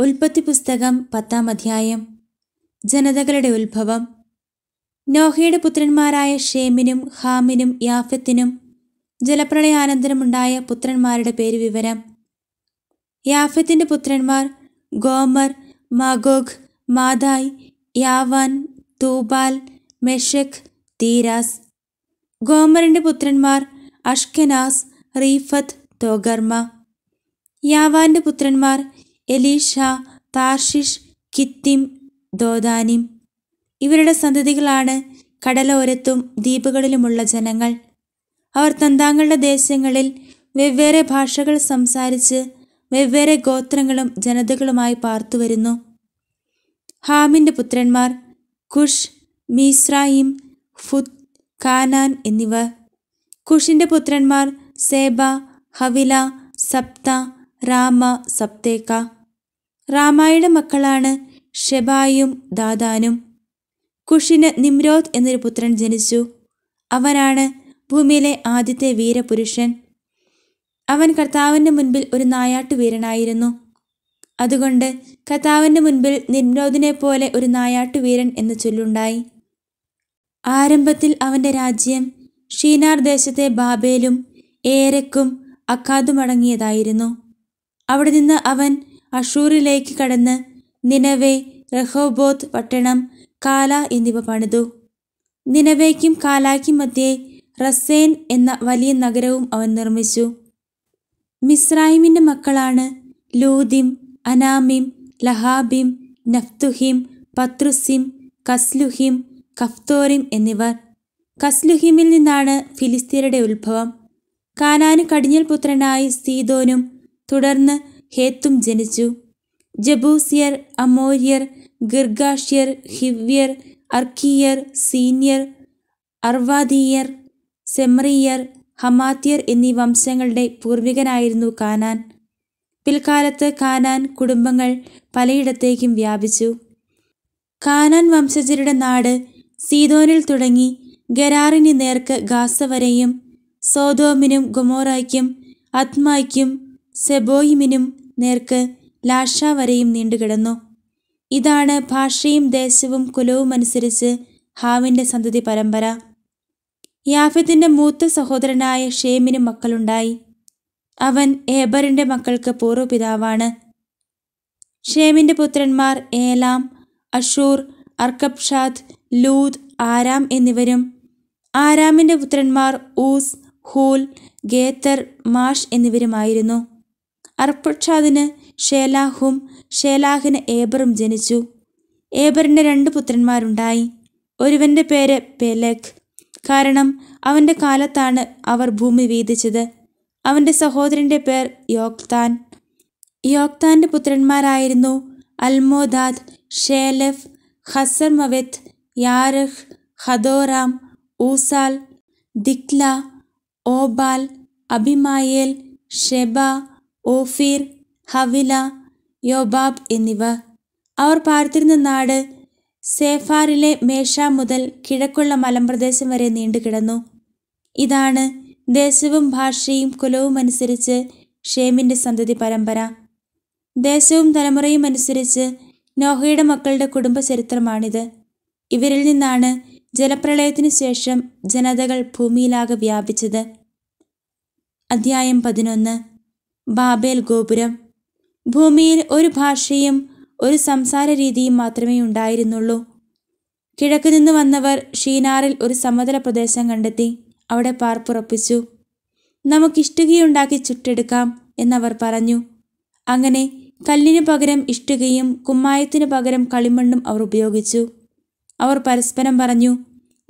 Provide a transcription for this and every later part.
ഉൽപ്പത്തി പുസ്തകം പത്താം അധ്യായം. ജനതകളുടെ ഉത്ഭവം. നോഹയുടെ പുത്രന്മാരായ ഷേമിനും ഹാമിനും യാഫത്തിനും ജലപ്രളയാനന്തരമുണ്ടായ പുത്രന്മാരുടെ പേര് വിവരം. യാഫത്തിന്റെ പുത്രന്മാർ ഗോമർ മാഗോഗ് മാതായ് യാവാൻ തൂബാൽ മെഷക് തീരാസ്. ഗോമറിന്റെ പുത്രന്മാർ അഷ്കനാസ് റീഫത്ത് തോഗർമ. യാവാന്റെ പുത്രന്മാർ എലീഷ താർഷിഷ് കിത്തിം ദോദാനിം. ഇവരുടെ സന്തതികളാണ് കടലോരത്തും ദ്വീപുകളിലുമുള്ള ജനങ്ങൾ. അവർ തന്താങ്ങളുടെ ദേശങ്ങളിൽ വെവ്വേറെ ഭാഷകൾ സംസാരിച്ച് വെവ്വേറെ ഗോത്രങ്ങളും ജനതകളുമായി പാർത്തുവരുന്നു ഹാമിന്റെ പുത്രന്മാർ കുഷ് മീസ്രായിം ഫുത് കാനാൻ എന്നിവർ. കുഷിന്റെ പുത്രന്മാർ സേബ ഹവില സപ്ത രാമ സപ്തേക്ക. റാമായുടെ മക്കളാണ് ഷെബായും ദാദാനും. കുഷിന് നിമ്രോദ് എന്നൊരു പുത്രൻ ജനിച്ചു. അവനാണ് ഭൂമിയിലെ ആദ്യത്തെ വീരപുരുഷൻ. അവൻ കർത്താവിന്റെ മുൻപിൽ ഒരു നായാട്ടു വീരനായിരുന്നു അതുകൊണ്ട് കർത്താവിന്റെ മുൻപിൽ നിമ്രോദിനെ പോലെ ഒരു നായാട്ടു വീരൻ എന്ന് ചൊല്ലുണ്ടായി. ആരംഭത്തിൽ അവന്റെ രാജ്യം ഷീനാർ ദേശത്തെ ബാബേലും ഏരക്കും അക്കാദുമടങ്ങിയതായിരുന്നു. അവിടെ നിന്ന് അവൻ അഷൂറിലേക്ക് കടന്ന് നിനവെ റഹോബോത്ത് പട്ടണം കാല എന്നിവ പണിതു. നിനവേക്കും കാലാക്കും മധ്യേ റസേൻ എന്ന വലിയ നഗരവും അവൻ നിർമ്മിച്ചു. മിസ്രൈമിന്റെ മക്കളാണ് ലൂദിം അനാമിം ലഹാബിം നഫ്തുഹിം പത്രുസിം കസ്ലുഹിം കഫ്തോറിം എന്നിവർ. കസ്ലുഹിമിൽ നിന്നാണ് ഫിലിസ്തീനയുടെ ഉത്ഭവം. കാനാന് കടിഞ്ഞൽ പുത്രനായി സീതോനും തുടർന്ന് ഹേത്തും ജനിച്ചു. ജബൂസിയർ അമോര്യർ ഗിർഗാഷ്യർ ഹിവ്യർ അർക്കിയർ സീനിയർ അർവാദീയർ സെമറിയർ ഹമാത്യർ എന്നീ വംശങ്ങളുടെ പൂർവികനായിരുന്നു കാനാൻ. പിൽക്കാലത്ത് കാനാൻ കുടുംബങ്ങൾ പലയിടത്തേക്കും വ്യാപിച്ചു. കാനാൻ വംശജരുടെ നാട് സീതോനിൽ തുടങ്ങി ഗരാറിന് നേർക്ക് ഗാസ വരെയും സോതോമിനും ഗൊമോറായ്ക്കും അത്മായ്ക്കും സെബോയിമിനും നേർക്ക് ലാഷ വരെയും നീണ്ടുകിടന്നു. ഇതാണ് ഭാഷയും ദേശവും കുലവും അനുസരിച്ച് ഹാവിന്റെ സന്തതി പരമ്പര. യാഫത്തിന്റെ മൂത്ത സഹോദരനായ ഷേമിന് മക്കളുണ്ടായി. അവൻ ഏബറിന്റെ മക്കൾക്ക് പൂർവപിതാവാണ്. ഷേമിന്റെ പുത്രന്മാർ Elam Ashur Arphaxad Lud Aram എന്നിവരും. ആരാമിന്റെ പുത്രന്മാർ ഊസ് ഹൂൽ ഗേത്തർ മാഷ് എന്നിവരുമായിരുന്നു. അർപ്പക്ഷാദിന് ഷേലാഹും ഷേലാഹിന് ഏബറും ജനിച്ചു. ഏബറിന് രണ്ട് പുത്രന്മാരുണ്ടായി. ഒരുവന്റെ പേര് പെലഖ്. കാരണം അവന്റെ കാലത്താണ് അവർ ഭൂമി വീതിച്ചത്. അവന്റെ സഹോദരന്റെ പേർ യോക്താൻ. യോക്താന്റെ പുത്രന്മാരായിരുന്നു അൽമോദാദ് ഷേലഫ് ഹസർ ഹസർമവെത്ത് യാരഹ് ഹദോറാം ഊസാൽ ദിക്ല ഓബാൽ അഭിമായേൽ ഷെബ ഓഫീർ ഹവില യോബാബ് എന്നിവ. അവർ പാർത്തിരുന്ന നാട് സേഫാറിലെ മേഷ മുതൽ കിഴക്കുള്ള മലമ്പ്രദേശം വരെ നീണ്ടുകിടന്നു. ഇതാണ് ദേശവും ഭാഷയും കുലവും അനുസരിച്ച് ഷേമിന്റെ സന്തതി പരമ്പര. ദേശവും തലമുറയും അനുസരിച്ച് നോഹയുടെ മക്കളുടെ കുടുംബ ചരിത്രമാണിത് ഇവരിൽ നിന്നാണ് ജലപ്രളയത്തിനു ശേഷം ജനതകൾ ഭൂമിയിലാകെ വ്യാപിച്ചത്. അധ്യായം പതിനൊന്ന്. ബാബേൽ ഗോപുരം. ഭൂമിയിൽ ഒരു ഭാഷയും ഒരു സംസാര രീതിയും മാത്രമേ ഉണ്ടായിരുന്നുള്ളൂ. കിഴക്ക് നിന്ന് വന്നവർ ഷീനാറിൽ ഒരു സമതല പ്രദേശം കണ്ടെത്തി അവിടെ പാർപ്പുറപ്പിച്ചു. നമുക്കിഷ്ടുകയുണ്ടാക്കി ചുട്ടെടുക്കാം എന്നവർ പറഞ്ഞു. അങ്ങനെ കല്ലിനു പകരം ഇഷ്ടുകയും കുമ്മായത്തിനു പകരം കളിമണ്ണും അവർ ഉപയോഗിച്ചു. അവർ പരസ്പരം പറഞ്ഞു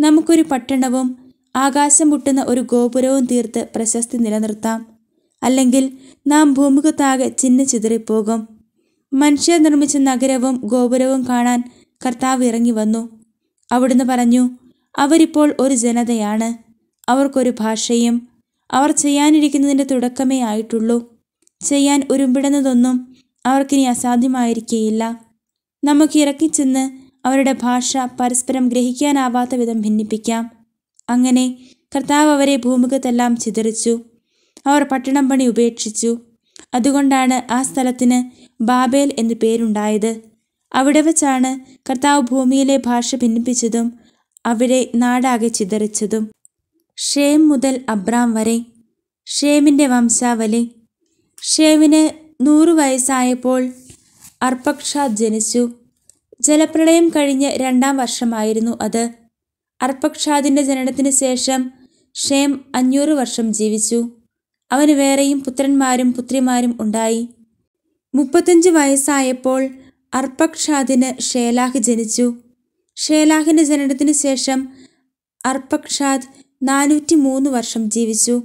നമുക്കൊരു പട്ടണവും ആകാശം മുട്ടുന്ന ഒരു ഗോപുരവും തീർത്ത് പ്രശസ്തി നിലനിർത്താം. അല്ലെങ്കിൽ നാം ഭൂമുഖത്താകെ ചിന്ന ചിതറിപ്പോകും. മനുഷ്യർ നിർമ്മിച്ച നഗരവും ഗോപുരവും കാണാൻ കർത്താവ് ഇറങ്ങി വന്നു. അവിടുന്ന് പറഞ്ഞു അവരിപ്പോൾ ഒരു ജനതയാണ്. അവർക്കൊരു ഭാഷയും അവർ ചെയ്യാനിരിക്കുന്നതിന്റെ തുടക്കമേ ആയിട്ടുള്ളൂ. ചെയ്യാൻ ഉരുമ്പിടുന്നതൊന്നും അവർക്കിനി അസാധ്യമായിരിക്കേയില്ല. നമുക്ക് ഇറക്കിച്ചെന്ന് അവരുടെ ഭാഷ പരസ്പരം ഗ്രഹിക്കാനാവാത്ത വിധം ഭിന്നിപ്പിക്കാം. അങ്ങനെ കർത്താവ് അവരെ ഭൂമുഖത്തെല്ലാം ചിതറിച്ചു. അവർ പട്ടണം പണി ഉപേക്ഷിച്ചു. അതുകൊണ്ടാണ് ആ സ്ഥലത്തിന് ബാബേൽ എന്നു പേരുണ്ടായത്. അവിടെ വച്ചാണ് കർത്താവ് ഭൂമിയിലെ ഭാഷ ഭിന്നിപ്പിച്ചതും അവിടെ നാടാകെ ചിതറിച്ചതും. ഷേം മുതൽ അബ്രാം വരെ ഷേമിന്റെ വംശാവലി. ഷേമിന് നൂറു വയസ്സായപ്പോൾ അർപ്പക്ഷാദ് ജനിച്ചു. ജലപ്രളയം കഴിഞ്ഞ് രണ്ടാം വർഷമായിരുന്നു അത്. അർപ്പക്ഷാദിന്റെ ജനനത്തിന് ശേഷം ഷേം അഞ്ഞൂറ് വർഷം ജീവിച്ചു. അവന് വേറെയും പുത്രന്മാരും പുത്രിമാരും ഉണ്ടായി. മുപ്പത്തഞ്ച് വയസ്സായപ്പോൾ അർപ്പക്ഷാദിന് ഷേലാഹ് ജനിച്ചു. ഷേലാഹിന്റെ ജനനത്തിന് ശേഷം അർപ്പക്ഷാദ് നാനൂറ്റി മൂന്ന് വർഷം ജീവിച്ചു.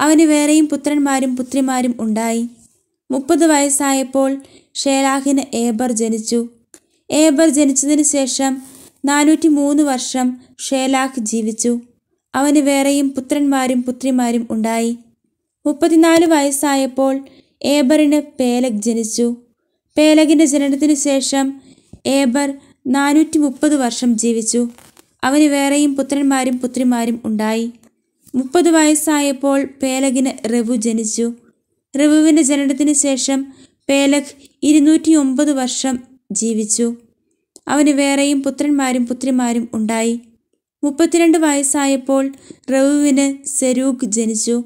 അവന് വേറെയും പുത്രന്മാരും പുത്രിമാരും ഉണ്ടായി. മുപ്പത് വയസ്സായപ്പോൾ ഷേലാഹിന് ഏബർ ജനിച്ചു. ഏബർ ജനിച്ചതിന് ശേഷം നാനൂറ്റി മൂന്ന് വർഷം ഷേലാഹ് ജീവിച്ചു. അവന് വേറെയും പുത്രന്മാരും പുത്രിമാരും ഉണ്ടായി. മുപ്പത്തിനാല് വയസ്സായപ്പോൾ ഏബറിന് പേലഗ് ജനിച്ചു. പേലഗിന്റെ ജനനത്തിന് ശേഷം ഏബർ നാനൂറ്റി മുപ്പത് വർഷം ജീവിച്ചു. അവന് വേറെയും പുത്രന്മാരും പുത്രിമാരും ഉണ്ടായി. മുപ്പത് വയസ്സായപ്പോൾ പേലഗിന് റവു ജനിച്ചു. റവുവിന്റെ ജനനത്തിന് ശേഷം പേലഗ് ഇരുന്നൂറ്റി ഒമ്പത് വർഷം ജീവിച്ചു. അവന് വേറെയും പുത്രന്മാരും പുത്രിമാരും ഉണ്ടായി. മുപ്പത്തിരണ്ട് വയസ്സായപ്പോൾ റവുവിന് സെരൂഖ് ജനിച്ചു.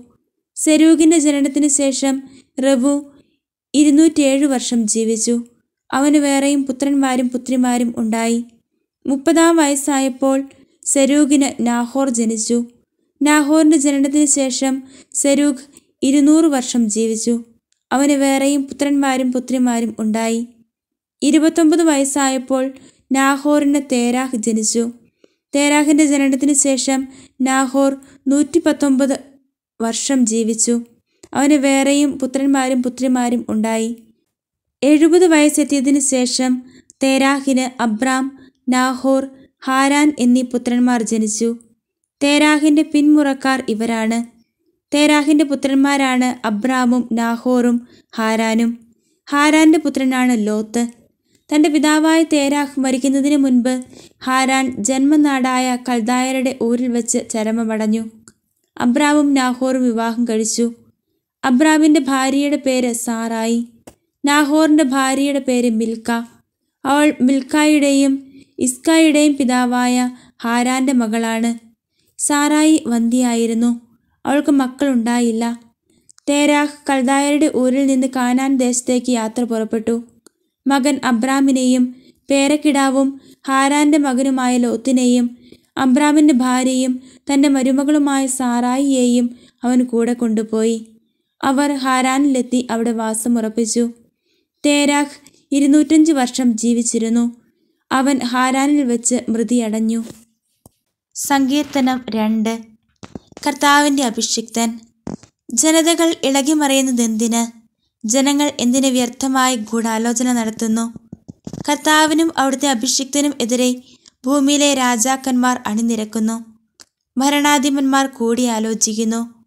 സെരൂഗിന്റെ ജനനത്തിന് ശേഷം റവു ഇരുന്നൂറ്റിയേഴ് വർഷം ജീവിച്ചു. അവന് വേറെയും പുത്രന്മാരും പുത്രിമാരും ഉണ്ടായി. മുപ്പതാം വയസ്സായപ്പോൾ സെരൂഖിന് നാഹോർ ജനിച്ചു. നാഹോറിന്റെ ജനനത്തിന് ശേഷം സെരൂഖ് ഇരുന്നൂറ് വർഷം ജീവിച്ചു. അവന് വേറെയും പുത്രന്മാരും പുത്രിമാരും ഉണ്ടായി. ഇരുപത്തൊമ്പത് വയസ്സായപ്പോൾ നാഹോറിന് തേരാഹ് ജനിച്ചു. തേരാഹിന്റെ ജനനത്തിന് ശേഷം നാഹോർ നൂറ്റി പത്തൊമ്പത് വർഷം ജീവിച്ചു. അവന് വേറെയും പുത്രന്മാരും പുത്രിമാരും ഉണ്ടായി. എഴുപത് വയസ്സെത്തിയതിനു ശേഷം തേരാഹിന് അബ്രാം നാഹോർ ഹാരാൻ എന്നീ പുത്രന്മാർ ജനിച്ചു. തേരാഹിന്റെ പിന്മുറക്കാർ ഇവരാണ്. തേരാഹിന്റെ പുത്രന്മാരാണ് അബ്രാമും നാഹോറും ഹാരാനും. ഹാരാന്റെ പുത്രനാണ് ലോത്ത്. തന്റെ പിതാവായ തേരാഹ് മരിക്കുന്നതിന് മുൻപ് ഹാരാൻ ജന്മനാടായ കൽദായരുടെ ഊരിൽ വെച്ച് ചരമമടഞ്ഞു. അബ്രാമും നാഹോറും വിവാഹം കഴിച്ചു. അബ്രാമിന്റെ ഭാര്യയുടെ പേര് സാറായി. നാഹോറിന്റെ ഭാര്യയുടെ പേര് മിൽക്ക. അവൾ മിൽക്കായുടെയും ഇസ്കായുടെയും പിതാവായ ഹാരാന്റെ മകളാണ്. സാറായി വന്ധിയായിരുന്നു അവൾക്ക് മക്കളുണ്ടായില്ല തേരാഹ് കൽദായരുടെ ഊരിൽ നിന്ന് കാനാൻ ദേശത്തേക്ക് യാത്ര പുറപ്പെട്ടു. മകൻ അബ്രാമിനെയും പേരക്കിടാവും ഹാരാന്റെ മകനുമായ ലോത്തിനെയും അബ്രാമിന്റെ ഭാര്യയും തന്റെ മരുമകളുമായ സാറായിയെയും അവൻ കൂടെ കൊണ്ടുപോയി. അവർ ഹാരാനിലെത്തി അവിടെ വാസമുറപ്പിച്ചു തേരാഹ് ഇരുന്നൂറ്റഞ്ച് വർഷം ജീവിച്ചിരുന്നു. അവൻ ഹാരാനിൽ വെച്ച് മൃതിയടഞ്ഞു. സങ്കീർത്തനം രണ്ട്. കർത്താവിന്റെ അഭിഷിക്തൻ. ജനതകൾ ഇളകിമറിയുന്നതെന്തിന്? ജനങ്ങൾ എന്തിന് വ്യർത്ഥമായി ഗൂഢാലോചന നടത്തുന്നു? കർത്താവിനും അവിടുത്തെ അഭിഷിക്തനും എതിരെ ഭൂമിയിലെ രാജാക്കന്മാർ അണിനിരക്കുന്നു. ഭരണാധിപന്മാർ കൂടിയാലോചിക്കുന്നു.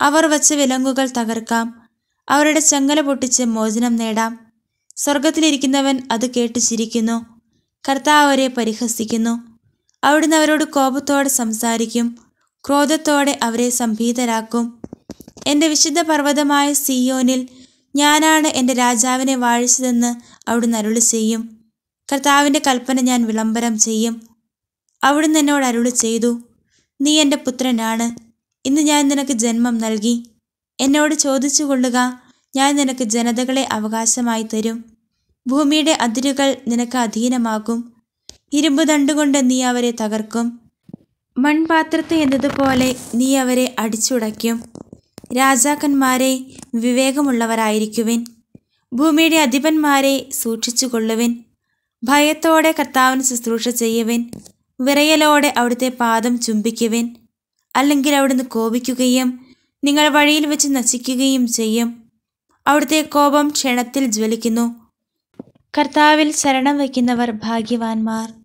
അവർ വച്ച വിലങ്ങുകൾ തകർക്കാം. അവരുടെ ചങ്ങല പൊട്ടിച്ച് മോചനം നേടാം. സ്വർഗത്തിലിരിക്കുന്നവൻ അത് കേട്ട് ചിരിക്കുന്നു. കർത്താവ് അവരെ പരിഹസിക്കുന്നു. അവിടുന്ന് അവരോട് കോപത്തോടെ സംസാരിക്കും. ക്രോധത്തോടെ അവരെ സംഭീതരാക്കും. എന്റെ വിശുദ്ധ പർവതമായ സിയോനിൽ ഞാനാണ് എന്റെ രാജാവിനെ വാഴിച്ചതെന്ന് അവിടുന്ന് അരുളി ചെയ്യും കർത്താവിന്റെ കൽപ്പന ഞാൻ വിളംബരം ചെയ്യും. അവിടുന്ന് എന്നോട് അരുളി ചെയ്തു നീ എന്റെ പുത്രനാണ്. ഇന്ന് ഞാൻ നിനക്ക് ജന്മം നൽകി. എന്നോട് ചോദിച്ചു കൊള്ളുക ഞാൻ നിനക്ക് ജനതകളെ അവകാശമായി തരും. ഭൂമിയുടെ അതിരുകൾ നിനക്ക് അധീനമാകും. ഇരുമ്പ് ദണ്ടുകൊണ്ട് നീ അവരെ തകർക്കും. മൺപാത്രത്തെ എന്നതുപോലെ നീ അവരെ അടിച്ചുടയ്ക്കും. രാജാക്കന്മാരെ വിവേകമുള്ളവരായിരിക്കുവിൻ. ഭൂമിയുടെ അധിപന്മാരെ സൂക്ഷിച്ചുകൊള്ളുവിൻ. ഭയത്തോടെ കർത്താവിന് ശുശ്രൂഷ ചെയ്യുവൻ. വിറയലോടെ അവിടുത്തെ പാദം ചുംബിക്കുവൻ. അല്ലെങ്കിൽ അവിടുന്ന് കോപിക്കുകയും നിങ്ങൾ വഴിയിൽ വെച്ച് നശിക്കുകയും ചെയ്യും. അവിടുത്തെ കോപം ക്ഷണത്തിൽ ജ്വലിക്കുന്നു. കർത്താവിൽ ശരണം വയ്ക്കുന്നവർ ഭാഗ്യവാന്മാർ.